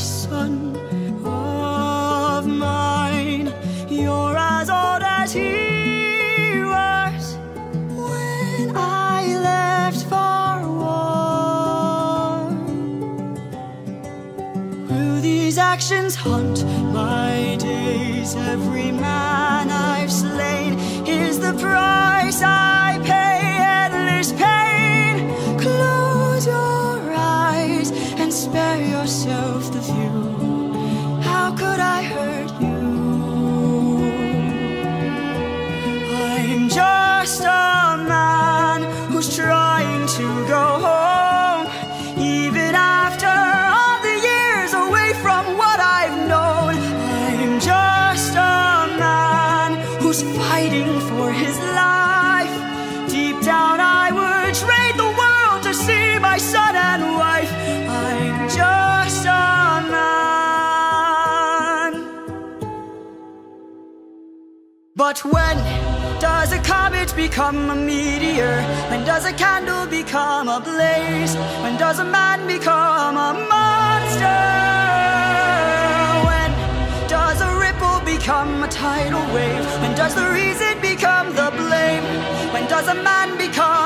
son of mine. You're as old as he was when I left for war. Will these actions haunt my days? Every man I've slain is the price I the view. How could I hurt you? I'm just a man who's trying to go home. Even after all the years away from what I've known, I'm just a man who's fighting for his life. But when does a comet become a meteor? When does a candle become a blaze? When does a man become a monster? When does a ripple become a tidal wave? When does the reason become the blame? When does a man become?